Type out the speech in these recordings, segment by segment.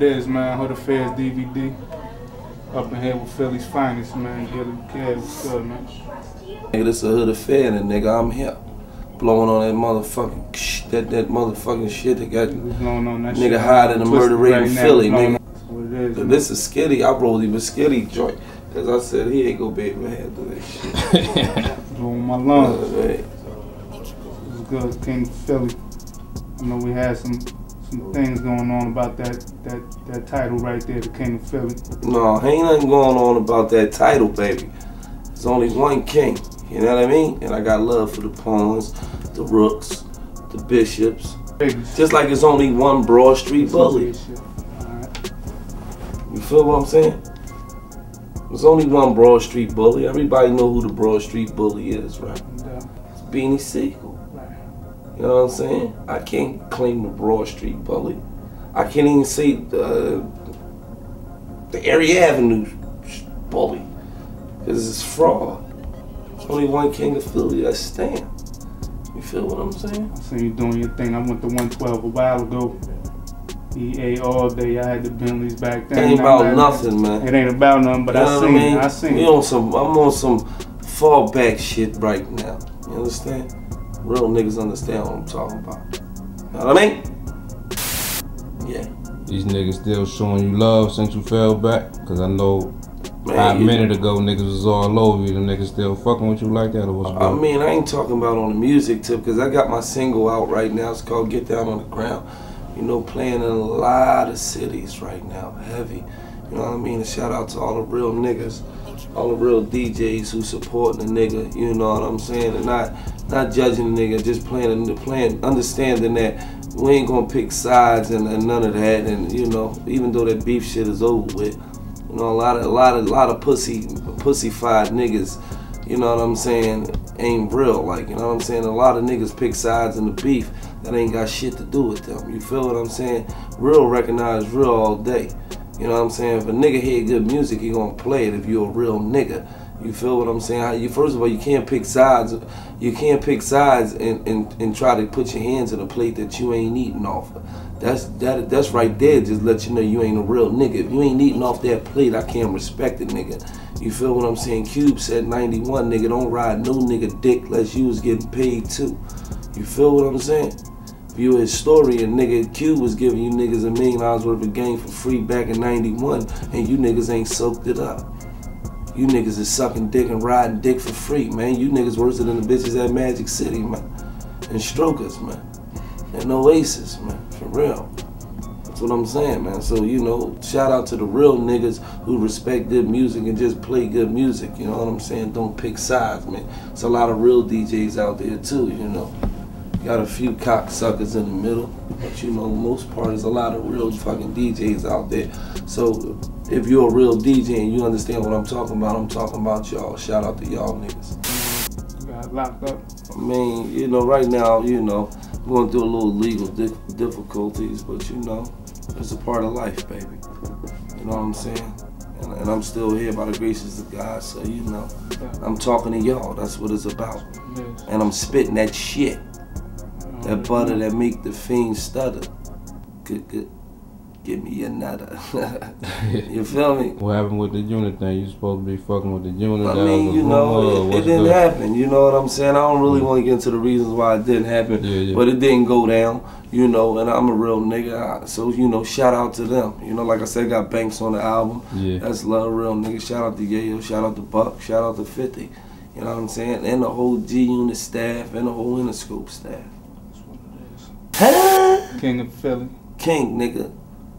it is, man. Hood Affairs DVD. Up in here with Philly's finest, man. Get it, kid. What's good, man? Nigga, this a hood affair, and nigga, I'm here. Blowing on that motherfucking sh- that that motherfucking shit that got What's going on? That Nigga shit hide in the murder rate in right now. Philly, What's nigga. on? That's what it is. man. This is skitty. I rolled him a skitty joint. Cause I said he ain't gonna be able to handle that shit. Blowing my lungs. Uh, hey. It's good, King of Philly. I know we had some some things going on about that that that title right there, the King of Philly. No, ain't nothing going on about that title, baby. There's only one king. You know what I mean? And I got love for the pawns, the rooks, the bishops. Just like there's only one Broad Street bully. You feel what I'm saying? There's only one Broad Street bully. Everybody know who the Broad Street bully is, right? Uh, It's Beanie Sigel. You know what I'm saying? I can't claim the Broad Street bully. I can't even say the, the Erie Avenue bully. Because it's fraud. There's only one king of Philly, that's Stan. You feel what I'm saying? I seen you doing your thing. I went to 112 a while ago. EA all day. I had the Bentleys back then. It ain't about nothing, man. It ain't about nothing, but You know I seen I mean? it. I seen We it. on some, I'm on some fallback shit right now. You understand? Real niggas understand what I'm talking about. You know what I mean? Yeah. These niggas still showing you love since you fell back? Cause I know Man, five minutes ago niggas was all over you. The niggas still fucking with you like that or what's I good? mean, I ain't talking about on the music tip because I got my single out right now. It's called Get Down on the Ground. You know, playing in a lot of cities right now, heavy. You know what I mean? A shout out to all the real niggas, all the real DJs who supporting the nigga. You know what I'm saying? And not not judging the nigga, just playing playing, understanding that we ain't gonna pick sides and, and none of that. And you know, even though that beef shit is over with, you know, a lot of a lot of a lot of pussy pussyfied niggas you know what I'm saying, ain't real. Like, you know what I'm saying? A lot of niggas pick sides in the beef that ain't got shit to do with them. You feel what I'm saying? Real recognize real all day. You know what I'm saying? If a nigga hear good music, he gonna play it if you're a real nigga. You feel what I'm saying? You first of all you can't pick sides you can't pick sides and, and, and try to put your hands in a plate that you ain't eating off of. That's that that's right there, just let you know you ain't a real nigga. If you ain't eating off that plate, I can't respect it, nigga. You feel what I'm saying? Cube said 91, nigga, don't ride no nigga dick unless you was getting paid too. You feel what I'm saying? If you a historian, nigga, Cube was giving you niggas a million dollars worth of game for free back in 91, and you niggas ain't soaked it up. You niggas is sucking dick and riding dick for free, man. You niggas worse than the bitches at Magic City, man. And Strokers, man. And Oasis, man. For real. That's what I'm saying, man. So, you know, shout out to the real niggas who respect good music and just play good music. You know what I'm saying? Don't pick sides, man. It's a lot of real DJs out there, too, you know. Got a few cocksuckers in the middle, but you know, most part is a lot of real fucking DJs out there. So if you're a real DJ and you understand what I'm talking about, I'm talking about y'all. Shout out to y'all niggas. Got locked up. I mean, you know, right now, you know, we're going through a little legal dif- difficulties, but you know, it's a part of life, baby. You know what I'm saying? And, and I'm still here by the graces of God, so you know, I'm talking to y'all. That's what it's about. And I'm spitting that shit. That butter that make the fiends stutter. Good, good. Give me another. you feel me? What happened with the unit thing? You supposed to be fucking with the unit. I mean, you know, it, it didn't good? happen. You know what I'm saying? I don't really mm. want to get into the reasons why it didn't happen, Yeah, yeah. but it didn't go down. You know, and I'm a real nigga, so you know, shout out to them. You know, like I said, got Banks on the album. Yeah. That's love, real nigga. Shout out to Yayo, shout out to Buck, shout out to 50. You know what I'm saying? And the whole G Unit staff and the whole Interscope staff. That's what it is. Huh? King of Philly. King, nigga.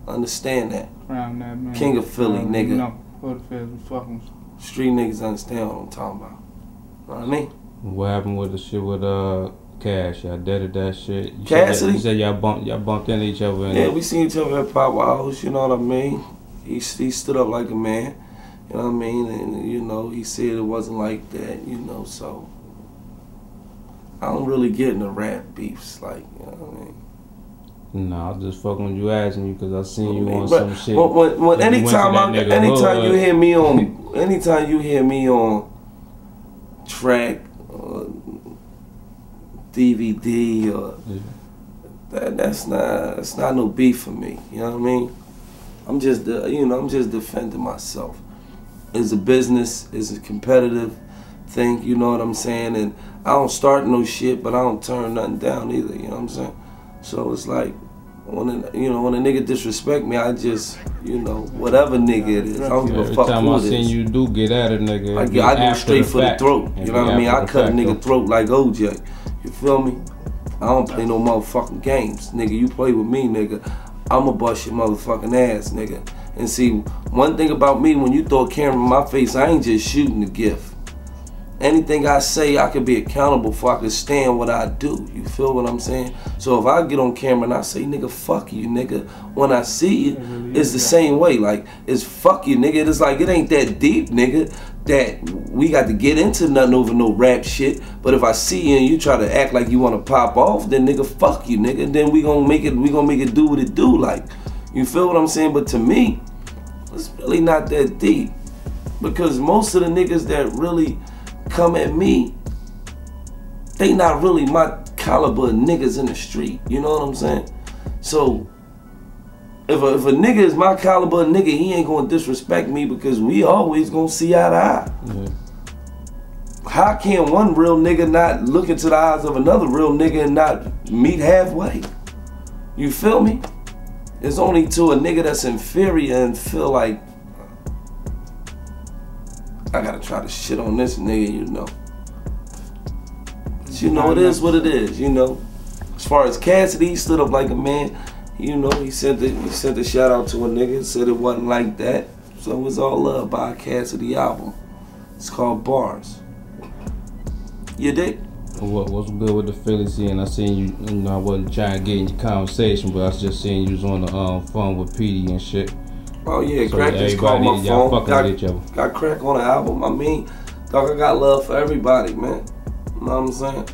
Understand that. Crown that man. King of Philly, Crown, nigga. You know, Hood Affairs was fucking. Street niggas understand what I'm talking about. Know what I mean? What happened with the shit with uh Cash? Y'all deaded that shit. You Cassidy? Said, you said y'all bumped y'all bumped into each other. And Yeah, we seen each other at Pop House, you know what I mean? He, he stood up like a man, you know what I mean? And, you know, he said it wasn't like that, you know, so. I don't really get into rap beefs, like, you know what I mean? Nah, I was just fucking with you asking you because I seen you on But some shit. When, when you anytime, I, anytime you hear me on, anytime you hear me on track, uh, DVD, or Yeah. that, that's not, that's not no beef for me, you know what I mean? I'm just, uh, you know, I'm just defending myself. It's a business. It's a competitive thing. You know what I'm saying? And I don't start no shit, but I don't turn nothing down either. You know what I'm saying? So it's like when a, you know when a nigga disrespect me, I just you know whatever nigga it is, I don't give a fuck time who I it seen is. you do get at a nigga, I, get- I go straight for fact. the throat. You know what I mean? I cut a nigga though. throat like OJ. You feel me? I don't play no motherfucking games, nigga. You play with me, nigga. I'ma bust your motherfucking ass, nigga. And see, one thing about me, when you throw a camera in my face, I ain't just shooting the gift. Anything I say, I can be accountable for. I can stand what I do. You feel what I'm saying? So if I get on camera and I say, nigga, fuck you, nigga, when I see you, it's the same way. Like, it's fuck you, nigga. It's like, it ain't that deep, nigga, that we got to get into nothing over no rap shit. But if I see you and you try to act like you want to pop off, then nigga, fuck you, nigga. Then we gonna make it, we gonna make it do what it do. Like, you feel what I'm saying? But to me, it's really not that deep. Because most of the niggas that really come at me, they not really my caliber of niggas in the street. You know what I'm saying? So if a, if a nigga is my caliber of nigga, he ain't gonna disrespect me because we always gonna see eye to eye. Yeah. How can one real nigga not look into the eyes of another real nigga and not meet halfway? You feel me? It's only to a nigga that's inferior and feel like I gotta try to shit on this nigga, you know. But you know, it is what it is, you know. As far as Cassidy, he stood up like a man. You know, he sent the he sent a shout out to a nigga, said it wasn't like that. So it's all love by a Cassidy album. It's called Bars. You dig? What what's good with the Phillies here? And I seen you. You know, I wasn't trying to get in your conversation, but I was just seeing you was on the um, phone with Peedi and shit. Oh yeah, So Crakk just called my phone. fucking Got, each other. got Crakk on the album. I mean, dog, I got love for everybody, man. You know what I'm saying?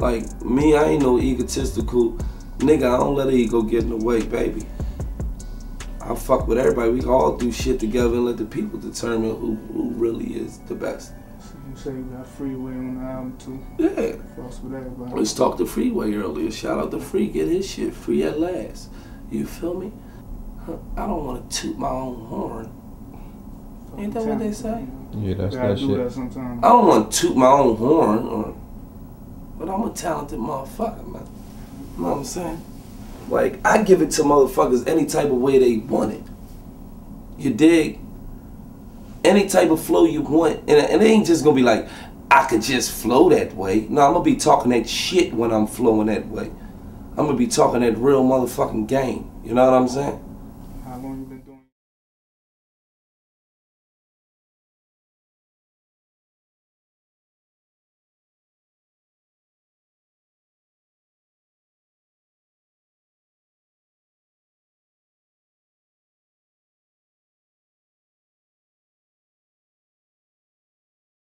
Like me, I ain't no egotistical nigga. I don't let ego get in the way, baby. I fuck with everybody. We all do shit together and let the people determine who, who really is the best. So you say you got Freeway on the album too. Yeah. Fuss with everybody. Let's talk to Freeway earlier. Shout out to Free, get his shit free at last. You feel me? Huh, I don't want to toot my own horn. Ain't that what they say? Yeah, that's Gotta that do shit. that sometimes. I don't want to toot my own horn, or, but I'm a talented motherfucker, man. You know what I'm saying? Like, I give it to motherfuckers any type of way they want it. You dig? Any type of flow you want. And, and it ain't just gonna be like, I could just flow that way. No, I'm gonna be talking that shit when I'm flowing that way. I'm gonna be talking that real motherfucking game. You know what I'm saying? going to be doing.